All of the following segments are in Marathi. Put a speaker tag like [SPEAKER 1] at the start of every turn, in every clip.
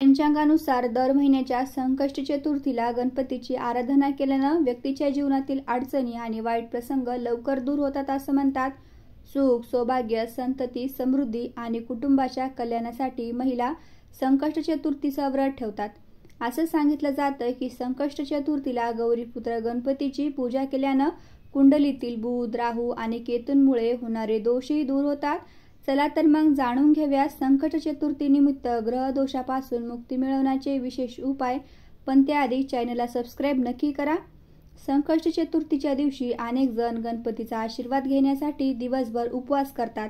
[SPEAKER 1] पंचांगानुसार दर महिन्याच्या संकष्ट चतुर्थीला गणपतीची आराधना केल्यानं व्यक्तीच्या जीवनातील अडचणी आणि वाईट प्रसंग लवकर दूर होतात असं म्हणतात. सुख सौभाग्य संतती समृद्धी आणि कुटुंबाच्या कल्याणासाठी महिला संकष्ट चतुर्थीचं व्रत ठेवतात. असं सांगितलं जातं की संकष्ट चतुर्थीला गौरीपुत्र गणपतीची पूजा केल्यानं कुंडलीतील बुध राहू आणि केतूंमुळे होणारे दोषही दूर होतात. चला तर मग जाणून घेऊया संकट चतुर्थीनिमित्त ग्रह दोषापासून मुक्ती मिळवण्याचे विशेष उपाय. पण त्याआधी चॅनलला सबस्क्राईब नक्की करा. संकट चतुर्थीच्या दिवशी अनेक जण गणपतीचा आशीर्वाद घेण्यासाठी दिवसभर उपवास करतात.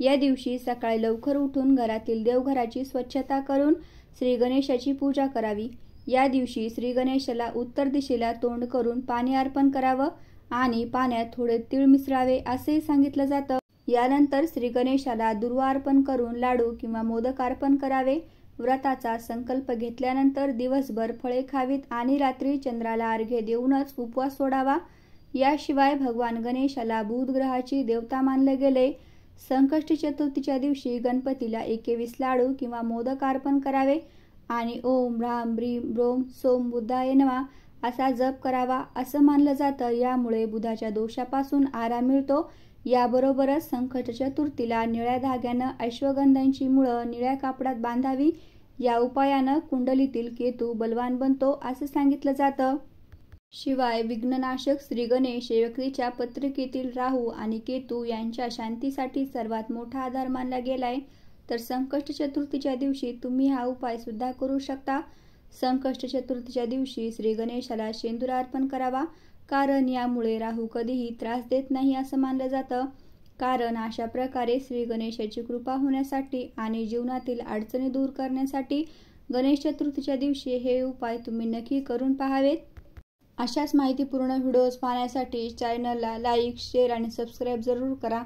[SPEAKER 1] या दिवशी सकाळी लवकर उठून घरातील देवघराची स्वच्छता करून श्री गणेशाची पूजा करावी. या दिवशी श्री गणेशाला उत्तर दिशेला तोंड करून पाणी अर्पण करावं आणि पाण्यात थोडे तीळ मिसळावे असेही सांगितलं जातं. यानंतर श्री गणेशाला दुर्वा अर्पण करून लाडू किंवा मोदक अर्पण करावे. व्रताचा संकल्प घेतल्यानंतर दिवसभर फळे खावीत आणि रात्री चंद्राला अर्घ्य देऊनच उपवास सोडावा. याशिवाय भगवान गणेशाला बुधग्रहाची देवता मानले गेले. संकष्टी चतुर्थीच्या दिवशी गणपतीला एकेवीस लाडू किंवा मोदक अर्पण करावे. आणि ओम राम ब्रीम ब्रोम सोम बुद्धाय नवा असा जप करावा असं मानलं जातं. यामुळे बुधाच्या दोषापासून आराम मिळतो. याबरोबरच संकट चतुर्थीला निळ्या धाग्यानं अश्वगंधांची मुळं निळ्या कापडात बांधावी. या उपायानं कुंडलीतील केतू बलवान बनतो असं सांगितलं जातं. शिवाय विघ्ननाशक श्री गणेश व्यक्तीच्या पत्रिकेतील राहू आणि केतू यांच्या शांतीसाठी सर्वात मोठा आधार मानला गेलाय. तर संकष्ट चतुर्थीच्या दिवशी तुम्ही हा उपाय सुद्धा करू शकता. संकष्ट चतुर्थीच्या दिवशी श्री गणेशाला शेंदूर अर्पण करावा. कारण यामुळे राहू कधीही त्रास देत नाही असं मानलं जातं. कारण अशा प्रकारे श्री गणेशाची कृपा होण्यासाठी आणि जीवनातील अडचणी दूर करण्यासाठी गणेश चतुर्थीच्या दिवशी हे उपाय तुम्ही नक्की करून पाहावेत. अशाच माहितीपूर्ण व्हिडिओज पाहण्यासाठी चॅनलला लाईक शेअर आणि सबस्क्राईब जरूर करा.